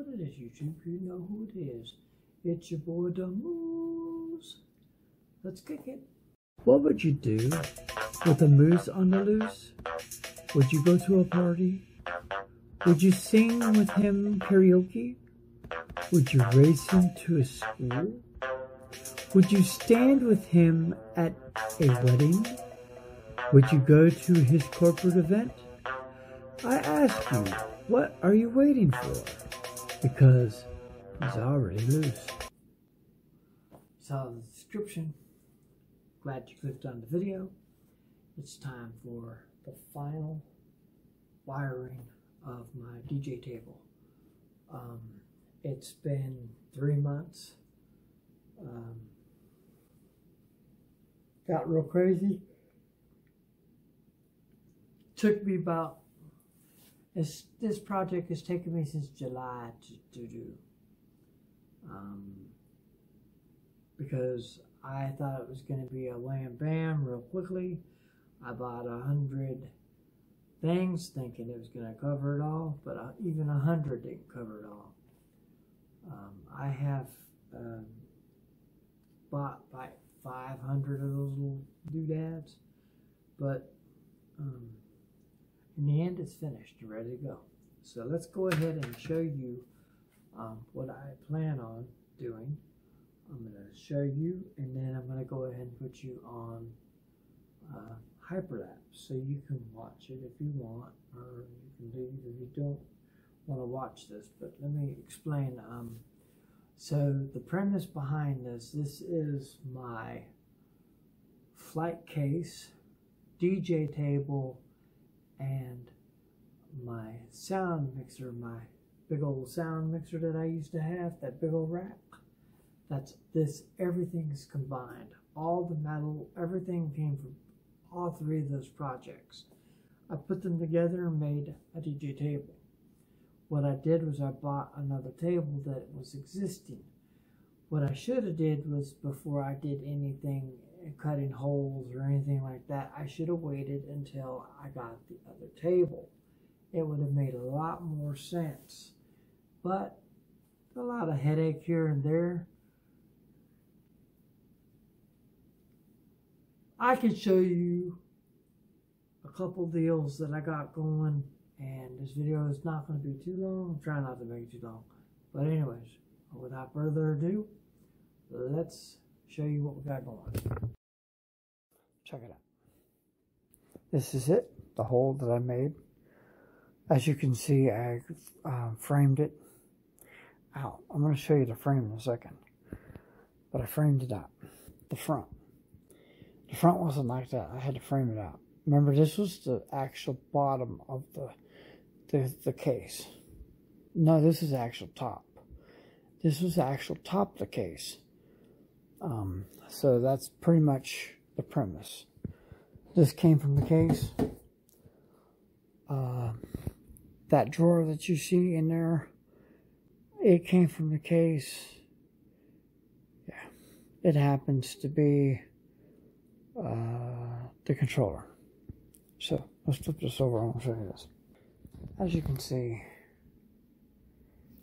what it is, YouTube. You know who it is. It's your boy, the Moose. Let's kick it. What would you do with a moose on the loose? Would you go to a party? Would you sing with him karaoke? Would you race him to a school? Would you stand with him at a wedding? Would you go to his corporate event? I ask you, what are you waiting for? Because it's already loose. Saw the description. Glad you clicked on the video. It's time for the final wiring of my DJ table. Um, it's been three months. Um, got real crazy. Took me about this. This project has taken me since July to, to do. Um, because I thought it was going to be a wham bam real quickly. I bought a hundred things thinking it was going to cover it all, but uh, even a hundred didn't cover it all. Um, I have um, bought like 500 of those little doodads, but um, in the end it's finished and ready to go. So let's go ahead and show you um, what I plan on doing. I'm going to show you and then I'm going to go ahead and put you on uh, hyperlapse so you can watch it if you want or you can leave if you don't want to watch this but let me explain um, so the premise behind this this is my flight case DJ table and my sound mixer my big old sound mixer that I used to have that big old rack that's this everything's combined all the metal everything came from all three of those projects. I put them together and made a DJ table. What I did was I bought another table that was existing. What I should have did was before I did anything cutting holes or anything like that, I should have waited until I got the other table. It would have made a lot more sense. But a lot of headache here and there. I can show you a couple deals that I got going and this video is not going to be too long. I'm trying not to make it too long. But anyways, without further ado, let's show you what we got going. Check it out. This is it, the hole that I made. As you can see, I uh, framed it out. I'm going to show you the frame in a second. But I framed it out, the front. The front wasn't like that. I had to frame it out. Remember, this was the actual bottom of the, the, the case. No, this is actual top. This was actual top of the case. Um, so that's pretty much the premise. This came from the case. Uh, that drawer that you see in there, it came from the case. Yeah, it happens to be uh, the controller. So let's flip this over and show you this. As you can see,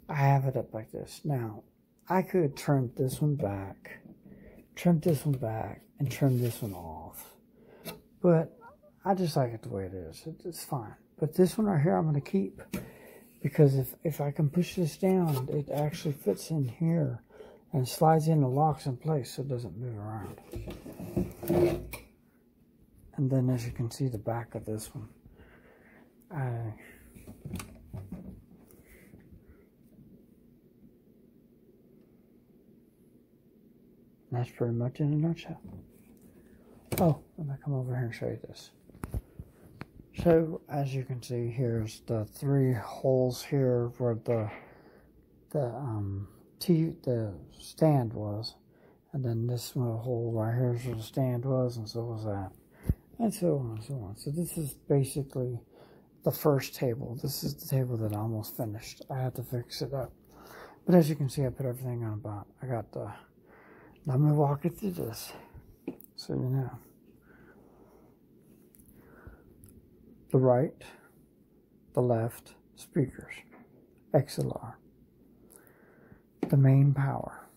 I have it up like this. Now, I could turn this one back, trim this one back, and trim this one off. But I just like it the way it is. It's fine. But this one right here I'm going to keep because if, if I can push this down, it actually fits in here and slides in and locks in place so it doesn't move around. And then as you can see the back of this one, I that's pretty much in a nutshell. Oh, let me come over here and show you this. So as you can see, here's the three holes here where the the um t the stand was, and then this little hole right here is where the stand was, and so was that, and so on and so on. So this is basically the first table. This is the table that I almost finished. I had to fix it up, but as you can see, I put everything on about. I got the. Let me walk you through this, so you know. The right, the left speakers, XLR the main power.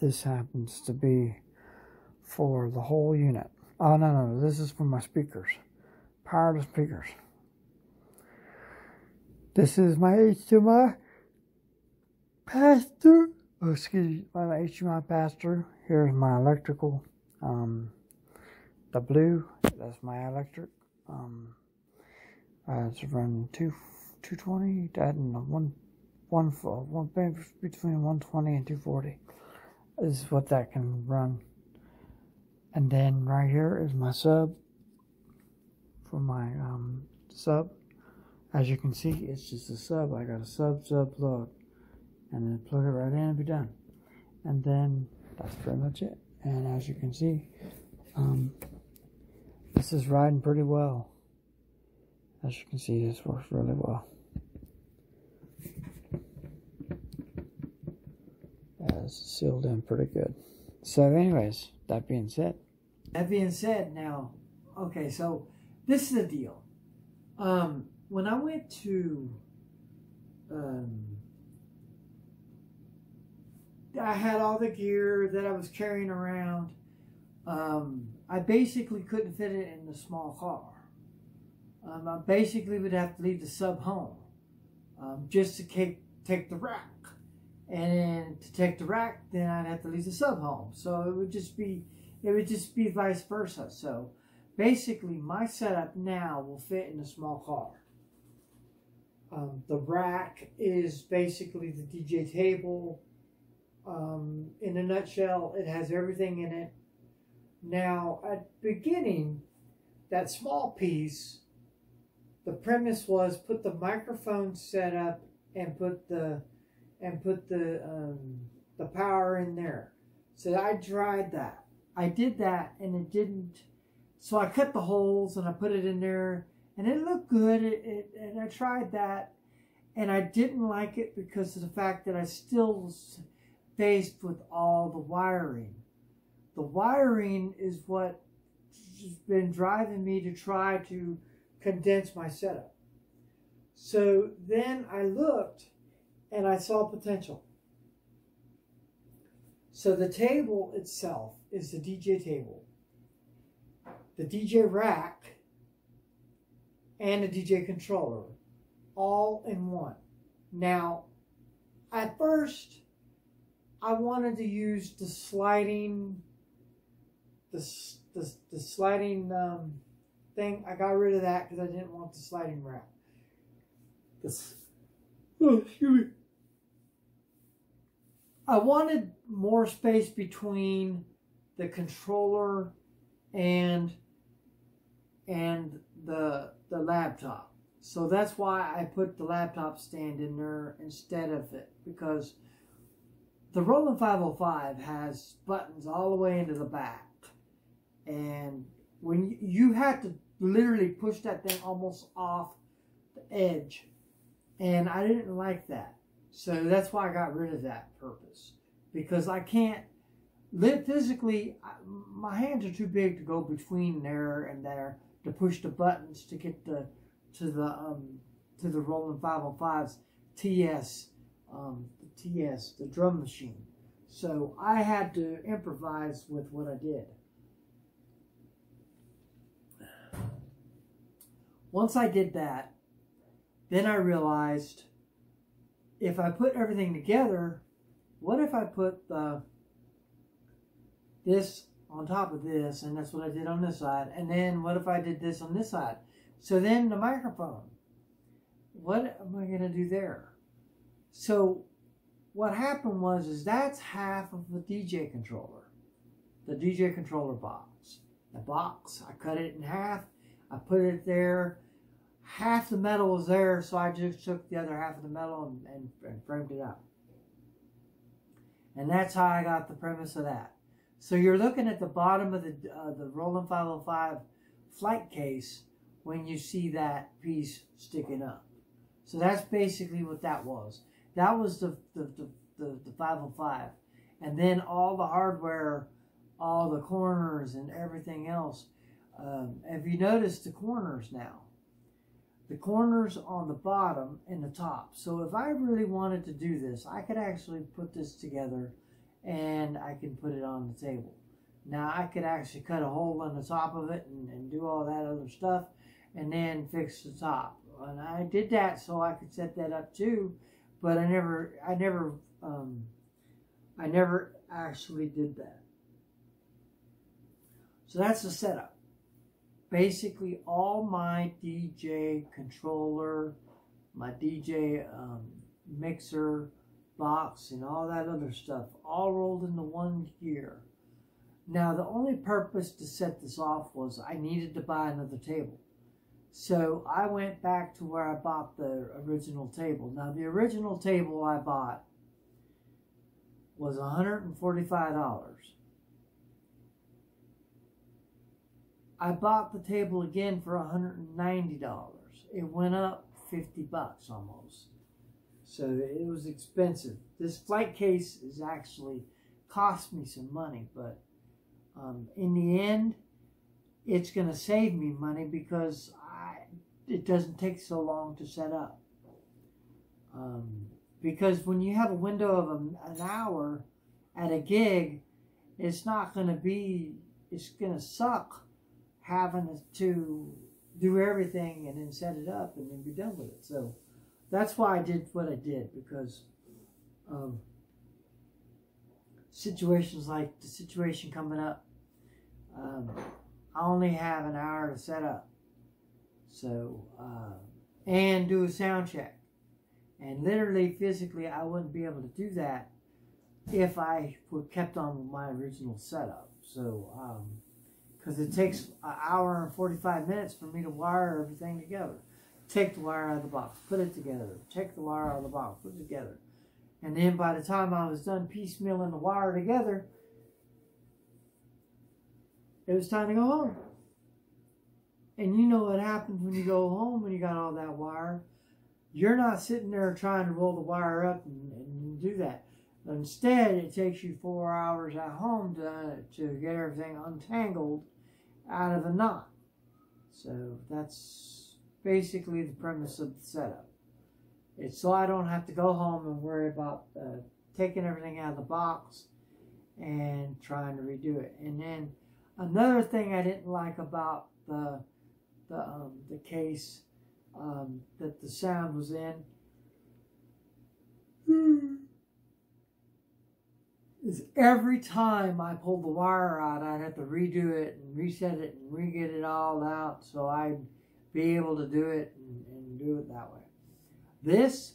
This happens to be for the whole unit. Oh, no, no, this is for my speakers. Power to speakers. This is my HDMI pastor. Oh, excuse me, my HDMI pastor. Here's my electrical. Um, the blue, that's my electric. Um, uh, it's running two, 220, that and one, one, one, between 120 and 240 is what that can run. And then right here is my sub for my um, sub. As you can see, it's just a sub. I got a sub sub plug. And then plug it right in and be done. And then that's pretty much it. And as you can see, um, this is riding pretty well. As you can see, this works really well. That's sealed in pretty good. So anyways, that being said. That being said, now, okay, so this is the deal. Um, when I went to, um, I had all the gear that I was carrying around. Um, I basically couldn't fit it in the small car. Um, I basically would have to leave the sub home um, just to take, take the rack. And to take the rack, then I'd have to leave the sub home. So it would just be, it would just be vice versa. So basically, my setup now will fit in a small car. Um, the rack is basically the DJ table. Um, in a nutshell, it has everything in it. Now, at beginning, that small piece, the premise was put the microphone set up and put the and put the um, the power in there. So I tried that. I did that and it didn't. So I cut the holes and I put it in there and it looked good. It, it, and I tried that and I didn't like it because of the fact that I still faced with all the wiring. The wiring is what has been driving me to try to condense my setup. So then I looked and I saw potential. So the table itself is the DJ table, the DJ rack, and a DJ controller all in one. Now, at first, I wanted to use the sliding, the, the, the sliding um, thing. I got rid of that because I didn't want the sliding rack. This, oh, excuse me. I wanted more space between the controller and and the the laptop. So that's why I put the laptop stand in there instead of it because the Roland 505 has buttons all the way into the back. And when you, have to literally push that thing almost off the edge. And I didn't like that. So that's why I got rid of that purpose. Because I can't physically, my hands are too big to go between there and there to push the buttons to get the to the um, to the Roland 505's TS um, the TS the drum machine. So I had to improvise with what I did. Once I did that, then I realized if I put everything together, what if I put the this on top of this, and that's what I did on this side, and then what if I did this on this side? So then the microphone, what am I going to do there? So what happened was is that's half of the DJ controller, the DJ controller box. The box, I cut it in half, I put it there, half the metal was there, so I just took the other half of the metal and, and, and framed it up. And that's how I got the premise of that. So you're looking at the bottom of the uh, the Roland 505 flight case when you see that piece sticking up. So that's basically what that was. That was the the, the, the, the 505. And then all the hardware, all the corners and everything else. Um, have you noticed the corners now? the corners on the bottom and the top. So if I really wanted to do this, I could actually put this together and I can put it on the table. Now I could actually cut a hole in the top of it and, and do all that other stuff and then fix the top. And I did that so I could set that up too, but I never, I never, um, I never actually did that. So that's the setup basically all my DJ controller, my DJ um, mixer box, and all that other stuff all rolled into one gear. Now, the only purpose to set this off was I needed to buy another table. So I went back to where I bought the original table. Now, the original table I bought was $145. I bought the table again for $190. It went up 50 bucks almost. So it was expensive. This flight case is actually cost me some money, but um, in the end, it's going to save me money because it doesn't take so long to set up. Um, because when you have a window of a, an hour at a gig, it's not going to be, it's going to suck having to do everything and then set it up and then be done with it. So that's why I did what I did because um, situations like the situation coming up, um, I only have an hour to set up. So, uh, and do a sound check. And literally, physically, I wouldn't be able to do that if I kept on with my original setup. So, um, because it takes an hour and 45 minutes for me to wire everything together. Take the wire out of the box, put it together. Take the wire out of the box, put it together. And then by the time I was done piecemealing the wire together, it was time to go home. And you know what happens when you go home when you got all that wire. You're not sitting there trying to roll the wire up and, and do that. Instead, it takes you four hours at home to, to get everything untangled out of a knot. So that's basically the premise of the setup. It's so I don't have to go home and worry about uh, taking everything out of the box and trying to redo it. And then another thing I didn't like about the the um, the case um, that the sound was in is every time I pulled the wire out, I'd have to redo it and reset it and re-get it all out so I'd be able to do it and, and do it that way. This,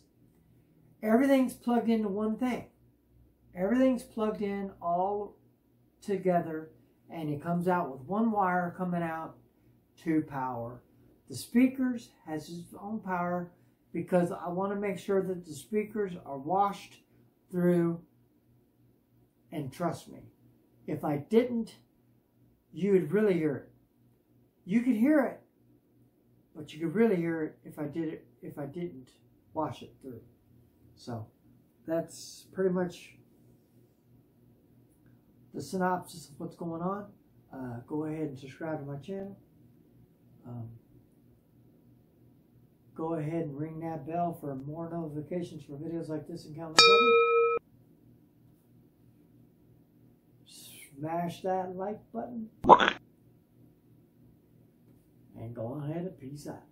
everything's plugged into one thing. Everything's plugged in all together and it comes out with one wire coming out to power. The speakers has its own power because I want to make sure that the speakers are washed through and trust me, if I didn't, you would really hear it. You could hear it, but you could really hear it if I did it if I didn't wash it through. So that's pretty much the synopsis of what's going on. Uh, go ahead and subscribe to my channel. Um, go ahead and ring that bell for more notifications for videos like this and countless others. smash that like button. And go ahead and peace out.